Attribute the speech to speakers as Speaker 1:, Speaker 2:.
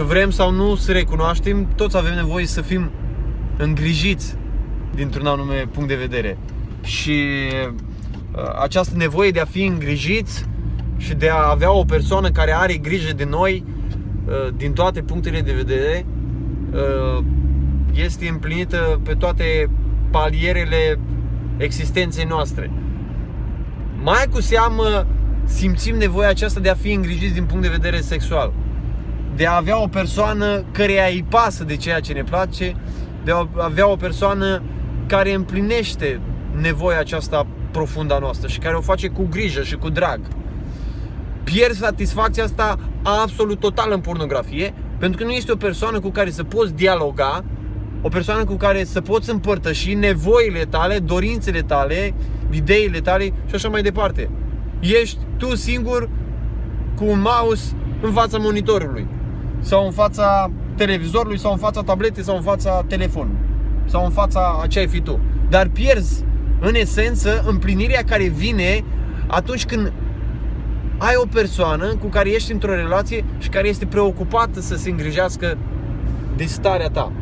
Speaker 1: că vrem sau nu să recunoaștem, toți avem nevoie să fim îngrijiți dintr-un anume punct de vedere. Și uh, această nevoie de a fi îngrijiți și de a avea o persoană care are grijă de noi uh, din toate punctele de vedere uh, este împlinită pe toate palierele existenței noastre. Mai cu seamă simțim nevoia aceasta de a fi îngrijiți din punct de vedere sexual. De a avea o persoană care îi pasă de ceea ce ne place, de a avea o persoană care împlinește nevoia aceasta profundă a noastră și care o face cu grijă și cu drag. Pierd satisfacția asta absolut total în pornografie, pentru că nu este o persoană cu care să poți dialoga, o persoană cu care să poți împărtăși nevoile tale, dorințele tale, ideile tale și așa mai departe. Ești tu singur cu un mouse în fața monitorului sau în fața televizorului sau în fața tabletei sau în fața telefonului sau în fața a ce ai fi tu. Dar pierzi în esență împlinirea care vine atunci când ai o persoană cu care ești într-o relație și care este preocupată să se îngrijească de starea ta.